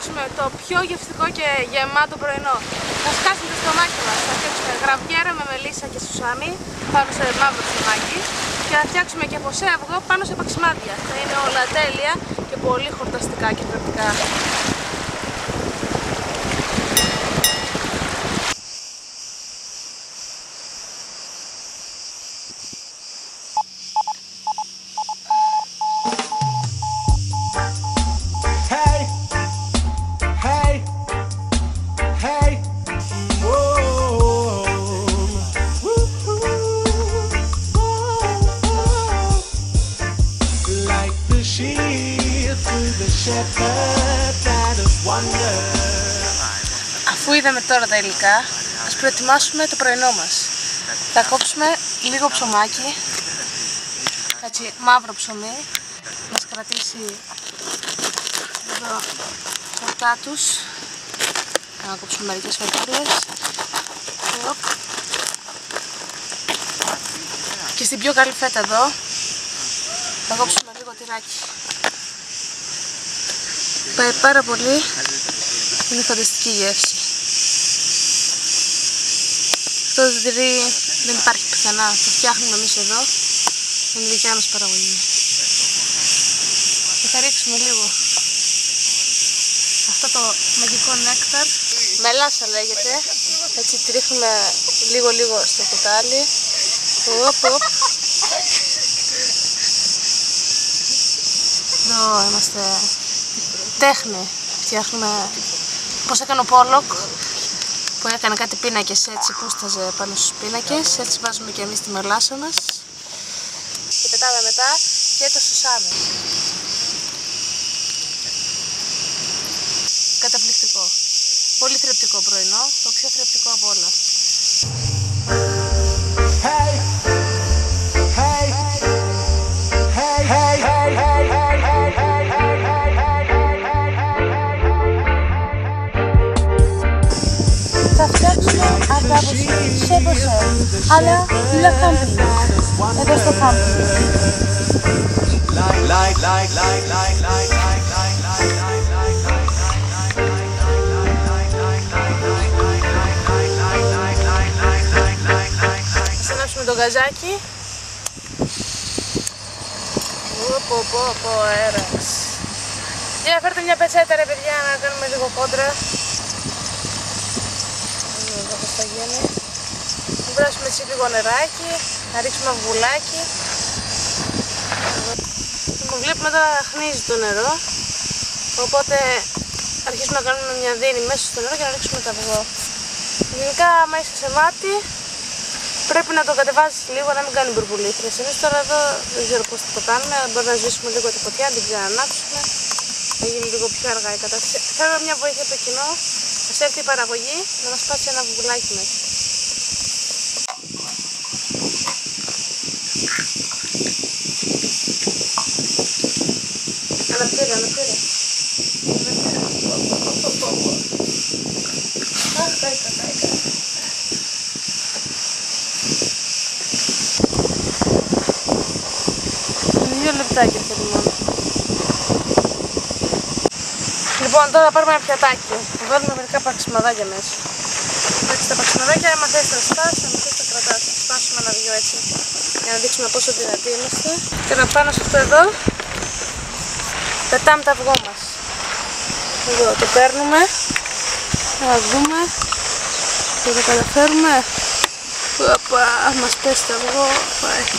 φτιάξουμε το πιο γευστικό και γεμάτο πρωινό. Θα σκάσουμε το στομάχι μας, θα φτιάξουμε γραβιέρα με μελίσσα και σουσάμι πάνω σε μαύρο ψωμάκι και θα φτιάξουμε και από αυγό πάνω σε παξιμάδια. Θα είναι όλα τέλεια και πολύ χορταστικά και πρακτικά. Αφού είδαμε τώρα τα υλικά, ας προετοιμάσουμε το πρωινό μας. Θα κόψουμε λίγο ψωμάκι, έτσι μαύρο ψωμί, να μας κρατήσει εδώ χορτά τους. Να κόψουμε μερικές φετούλες. Οπ. Και στην πιο καλή φέτα εδώ, θα κόψουμε λίγο τυράκι. Πάει πάρα πολύ, είναι φανταστική γεύση. Αυτό το τυρί δεν υπάρχει πουθενά. Το φτιάχνουμε εμείς εδώ. Είναι δικιά μας παραγωγή. Και θα ρίξουμε λίγο αυτό το μαγικό νέκταρ. Μελάσα λέγεται. Έτσι τρίχνουμε λίγο λίγο στο κουτάλι. Οπ, οπ. Εδώ είμαστε τέχνη. Φτιάχνουμε πώς έκανε ο Πόλοκ που έκανε κάτι πίνακες έτσι που στάζε πάνω στους πίνακες. Έτσι βάζουμε και εμείς τη μελάσα μας. Και πετάμε μετά και το σουσάμι. Καταπληκτικό. Πολύ θρεπτικό πρωινό το πιο θρεπτικό από όλα Σέβω σε, αλλά μιλάω κάμπινγκ, εδώ στο κάμπινγκ. Ξανάψουμε τον καζάκι. Πω, πω, πω, αέρας. Για να φέρτε μια πετσέτα ρε παιδιά να κάνουμε λίγο κόντρα. Δούμε εδώ πώς θα γίνει. Θα βράσουμε έτσι λίγο νεράκι, να ρίξουμε αυγουλάκι. Μου βλέπουμε τώρα χνίζει το νερό. Οπότε αρχίσουμε να κάνουμε μια δίνη μέσα στο νερό για να ρίξουμε το αυγό. Γενικά άμα είσαι σε μάτι πρέπει να το κατεβάσεις λίγο να μην κάνει μπουρμπουλήθρες. Εμείς τώρα εδώ δεν ξέρω πώς θα το κάνουμε, μπορεί να σβήσουμε λίγο τη φωτιά, την ξανανάξουμε. Θα γίνει λίγο πιο αργά η κατάσταση. Θέλω μια βοήθεια από το κοινό, μας έρθει η παραγωγή να μας πάσει ένα βουβουλάκι μέσα. Αναπήρε, αναπήρε. Δύο λεπτάκια Λοιπόν, τώρα θα πάρουμε ένα πιατάκι. Θα βάλουμε μερικά παξιμαδάκια μέσα. Έτσι τα παξιμαδάκια, άμα θες τα σπάσεις, άμα θες τα κρατάς. Θα σπάσουμε ένα δυο έτσι, για να δείξουμε πόσο δυνατοί είμαστε. Και να πάνω σε αυτό εδώ, πετάμε τα αυγό μας. Εδώ το παίρνουμε, να δούμε, θα το καταφέρουμε. Παπα, μας πέσει το αυγό, πάει.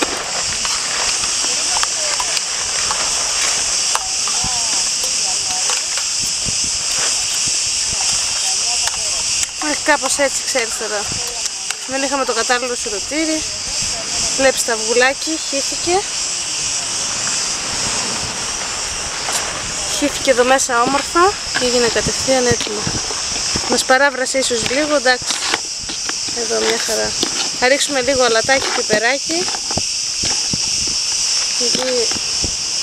Κάπως έτσι ξέρεις τώρα. Δεν είχαμε το κατάλληλο σιρωτήρι. Βλέπεις τα αυγουλάκι, χύθηκε. Χύθηκε εδώ μέσα όμορφα και έγινε κατευθείαν έτοιμο. Μας παράβρασε ίσως λίγο, εντάξει. Εδώ μια χαρά. Θα ρίξουμε λίγο αλατάκι, πιπεράκι. Γιατί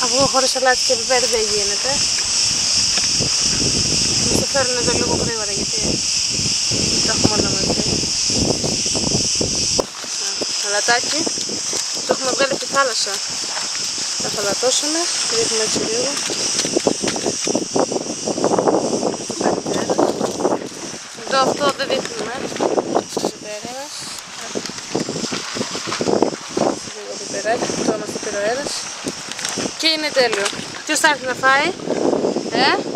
αυγό χωρίς αλάτι και πιπέρι δεν γίνεται. Μας το φέρουν εδώ λίγο γρήγορα γιατί τα έχουμε όλα μαζί. Αλατάκι. Το έχουμε βγάλει από τη θάλασσα. Τα θαλατώσαμε. Ρίχνουμε έτσι λίγο. Το φαγητό αυτό δεν δείχνουμε. Πιπέρας. Λίγο πιπεράκι, αυτό είμαστε πυροέδες. Και είναι τέλειο. Ποιος θα έρθει να φάει, ε;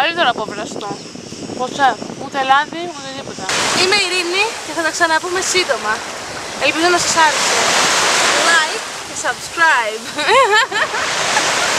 Καλύτερο από βραστό. Ποτσέ, ούτε λάδι, ούτε τίποτα. Είμαι η Ειρήνη και θα τα ξαναπούμε σύντομα. Ελπίζω να σας άρεσε. Like και subscribe.